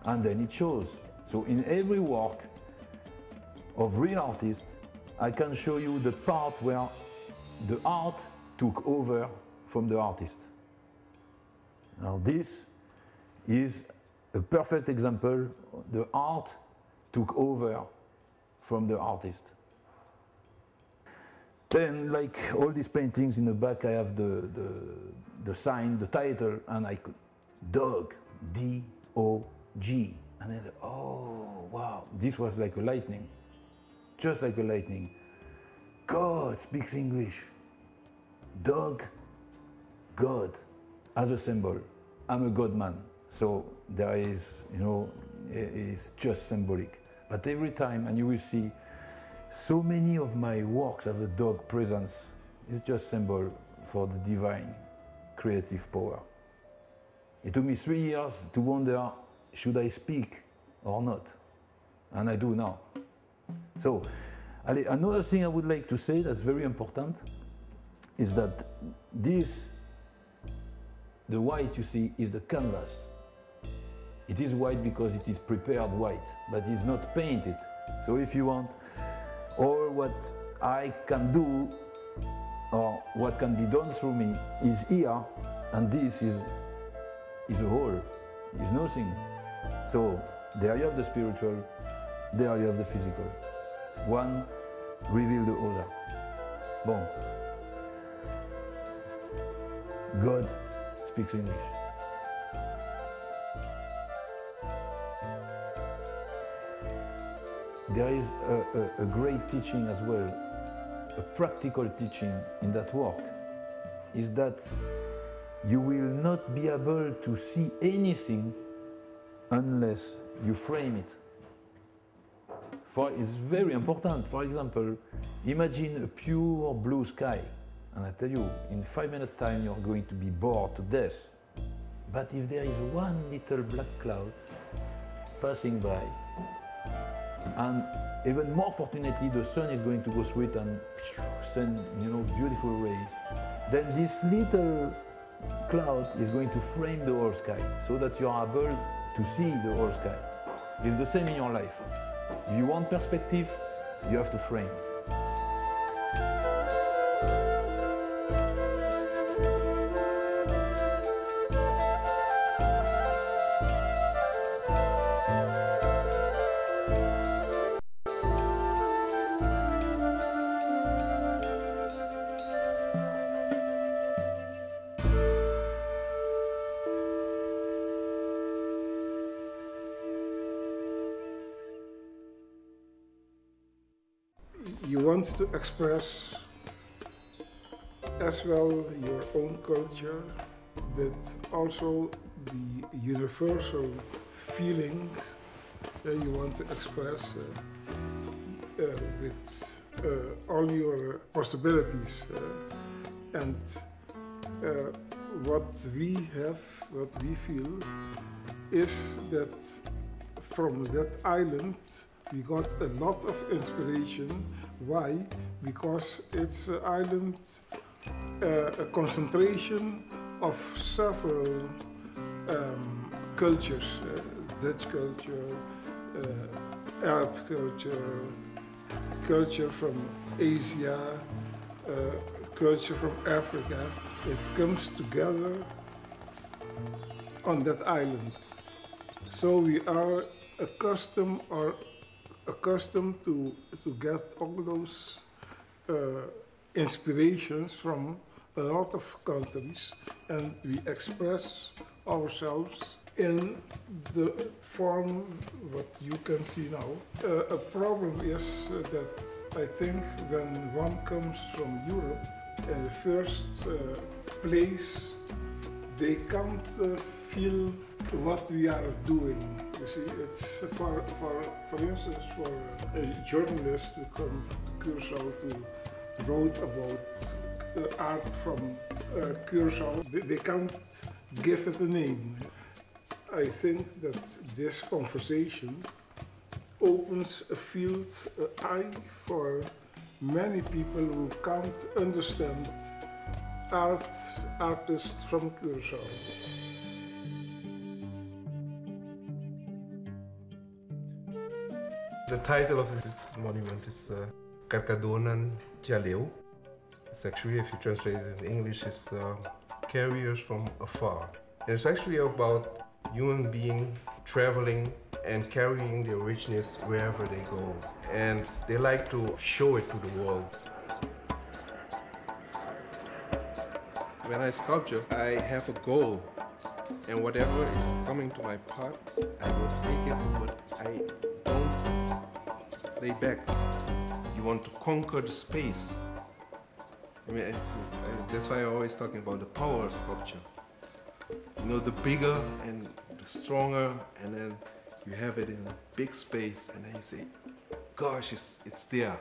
And then it shows. So in every work of real artists, I can show you the part where the art took over from the artist. Now this is a perfect example. The art took over from the artist. Then, like all these paintings in the back, I have the, the, the sign, the title, and I could, dog, D O G. And then, oh, wow, this was like a lightning, just like a lightning. God speaks English. Dog, God, as a symbol. I'm a God man, so there is, you know, it's just symbolic. But every time, and you will see, so many of my works have a dog presence. It's just symbol for the divine creative power. It took me three years to wonder, should I speak or not? And I do now. So, another thing I would like to say that's very important is that this, the white you see, is the canvas. It is white because it is prepared white, but it's not painted. So if you want, or what I can do, or what can be done through me is here, and this is, is a whole, is nothing. So there you have the spiritual, there you have the physical. One reveal the other. Bon. God speaks English. There is a, a, a, great teaching as well, a practical teaching in that work, is that you will not be able to see anything unless you frame it. For, it's very important. For example, imagine a pure blue sky. And I tell you, in five minutes time, you're going to be bored to death. But if there is one little black cloud passing by, and even more fortunately, the sun is going to go through it and send, you know, beautiful rays, then this little cloud is going to frame the whole sky so that you are able to see the whole sky. It's the same in your life. If you want perspective, you have to frame. You want to express as well your own culture, but also the universal feelings that you want to express uh, uh, with uh, all your possibilities. Uh, and uh, what we have, what we feel, is that from that island we got a lot of inspiration. Why? Because it's an island, uh, a concentration of several um, cultures, uh, Dutch culture, uh, Arab culture, culture from Asia, uh, culture from Africa. It comes together on that island. So we are accustomed or accustomed to, to get all those uh, inspirations from a lot of countries and we express ourselves in the form what you can see now. Uh, a problem is uh, that I think when one comes from Europe, the first uh, place, they can't uh, feel what we are doing. You see, it's for, for, for instance, for a journalist who come to Curacao to write about uh, art from uh, Curacao, they, they can't give it a name. I think that this conversation opens a field, an eye for many people who can't understand art artists from Curacao. The title of this monument is uh, Jaleu. It's actually, if you translate it in English, it's uh, carriers from afar. And it's actually about human being traveling and carrying their richness wherever they go. And they like to show it to the world. When I sculpture, I have a goal. And whatever is coming to my path, I will take it, but I lay back. You want to conquer the space. I mean, I, uh, that's why I'm always talking about the power of sculpture. You know, the bigger and the stronger, and then you have it in a big space, and then you say, gosh, it's, it's there.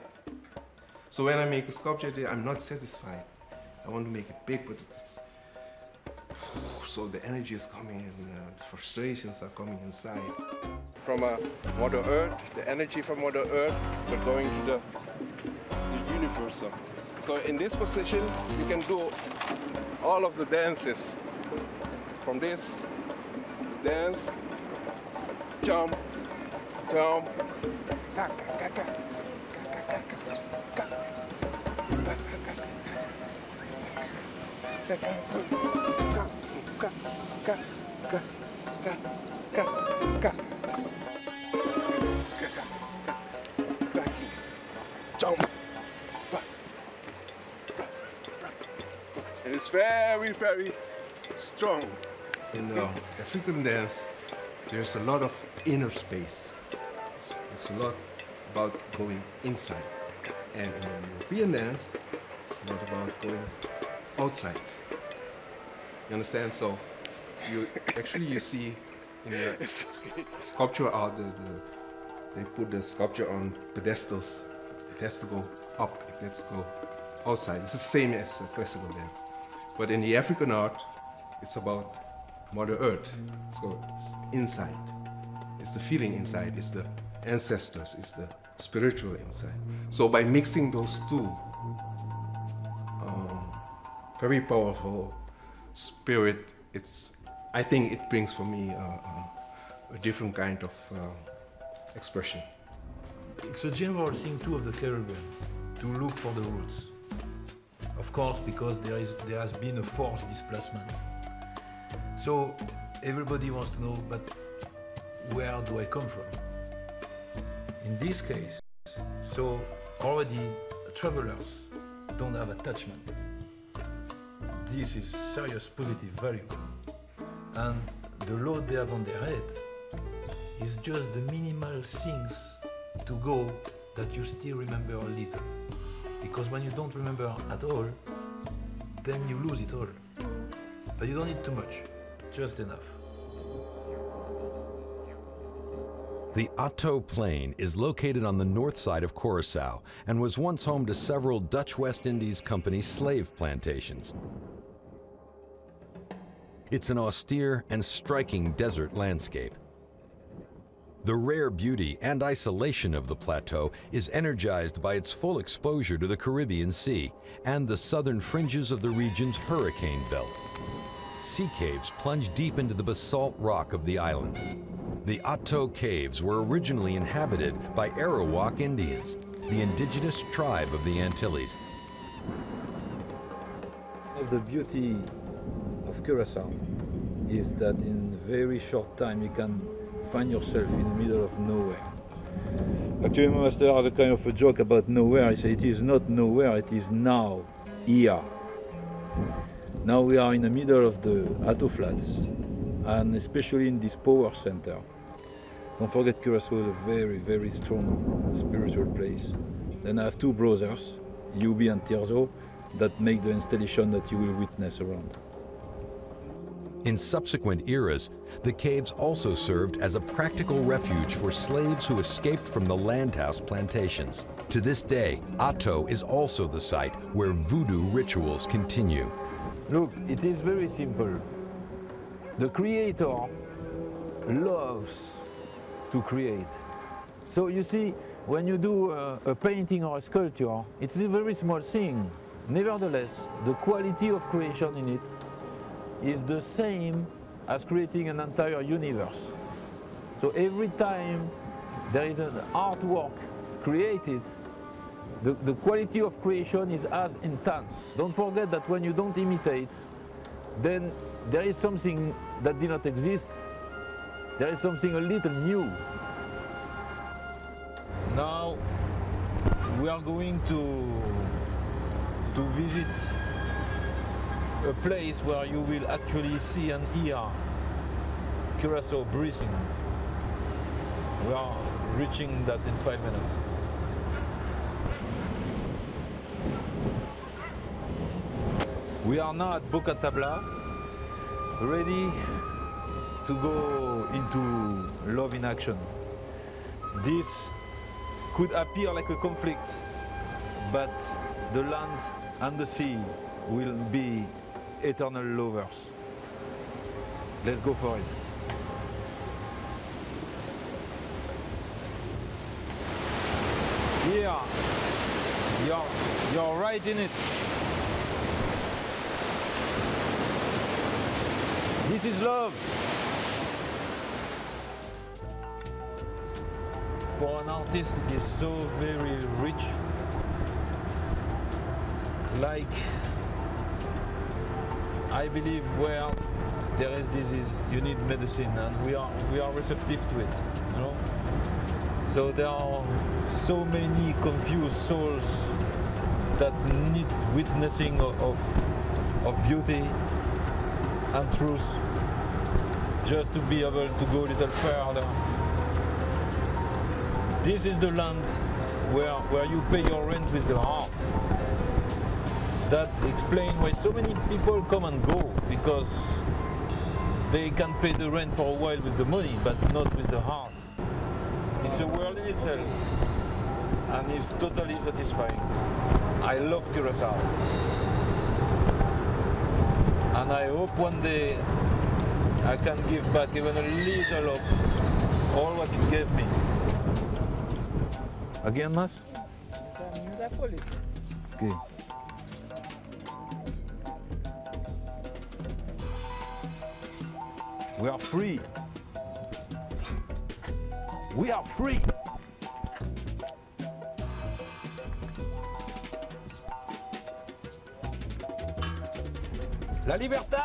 So when I make a sculpture I'm not satisfied. I want to make it big, but it's, so the energy is coming and uh, the frustrations are coming inside. From uh, Mother Earth, the energy from Mother Earth, but going to the, the universal. So in this position, you can do all of the dances. From this, dance, jump, jump, ka, ka, ka, ka, ka, ka, ka, ka, ka, ka, ka, jump. And it's very, very strong. In uh, African dance, there's a lot of inner space. It's, it's a lot about going inside. And in European dance, it's a lot about going outside. You understand? So you actually you see in the sculpture art, the, the, they put the sculpture on pedestals. It has to go up. It has to go outside. It's the same as classical dance. But in the African art, it's about Mother Earth. So it's inside. It's the feeling inside. It's the ancestors. It's the spiritual inside. So by mixing those two, um, very powerful spirit. It's. I think it brings for me uh, uh, a different kind of uh, expression. It's a general thing too of the Caribbean to look for the roots. Of course, because there is there has been a forced displacement. So everybody wants to know, but where do I come from? In this case, so already travelers don't have attachment. This is serious positive value. And the load they have on their head is just the minimal things to go that you still remember a little. Because when you don't remember at all, then you lose it all. But you don't need too much, just enough. The Hato Plain is located on the north side of Curacao and was once home to several Dutch West Indies Company slave plantations. It's an austere and striking desert landscape. The rare beauty and isolation of the plateau is energized by its full exposure to the Caribbean Sea and the southern fringes of the region's hurricane belt. Sea caves plunge deep into the basalt rock of the island. The Hato Caves were originally inhabited by Arawak Indians, the indigenous tribe of the Antilles. of the beauty of Curacao is that in very short time you can find yourself in the middle of nowhere. Actually, my master has a kind of a joke about nowhere. I say it is not nowhere, it is now, here. Now we are in the middle of the Hato Flats, and especially in this power center. Don't forget Curacao is a very, very strong spiritual place. Then I have two brothers, Yubi and Tirzo, that make the installation that you will witness around. In subsequent eras, the caves also served as a practical refuge for slaves who escaped from the landhouse plantations. To this day, Hato is also the site where voodoo rituals continue. Look, it is very simple. The creator loves to create. So you see, when you do a, a painting or a sculpture, it's a very small thing. Nevertheless, the quality of creation in it is the same as creating an entire universe. So every time there is an artwork created, the, the quality of creation is as intense. Don't forget that when you don't imitate, then there is something that did not exist. There is something a little new. Now we are going to to visit a place where you will actually see and hear curacao breathing. We are reaching that in five minutes. We are now at Boca Tabla, ready to go into love in action. This could appear like a conflict, but the land and the sea will be eternal lovers. Let's go for it. Yeah, you're, you're right in it. This is love. For an artist, it is so very rich. Like, I believe where there is disease, you need medicine, and we are we are receptive to it. You know. So there are so many confused souls that need witnessing of, of, beauty and truth just to be able to go a little further. This is the land where, where you pay your rent with the heart. That explains why so many people come and go because they can pay the rent for a while with the money but not with the heart. It's a world in itself and it's totally satisfying. I love Curacao. And I hope one day I can give back even a little of all what it gave me. Again, Mas? Okay. We are free. We are free. La libertad.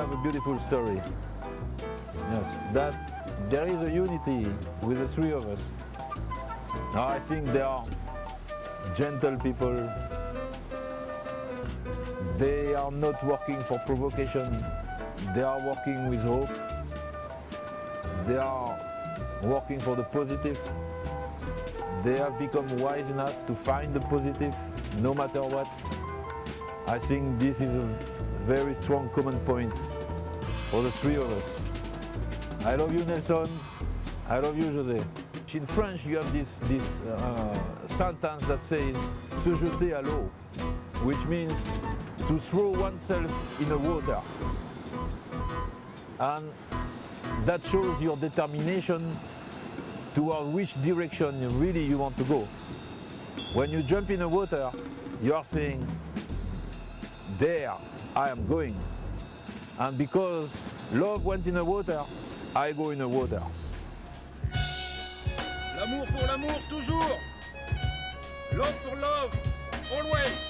Have a beautiful story. Yes, that there is a unity with the three of us. Now I think they are gentle people. They are not working for provocation. They are working with hope. They are working for the positive. They have become wise enough to find the positive no matter what. I think this is a very strong common point for the three of us. I love you, Nelson. I love you, José. In French, you have this, this uh, sentence that says se jeter à l'eau, which means to throw oneself in the water. And that shows your determination toward which direction really you want to go. When you jump in the water, you are saying, there I am going. And because love went in the water, I go in the water. L'amour pour l'amour, toujours. Love for love, always.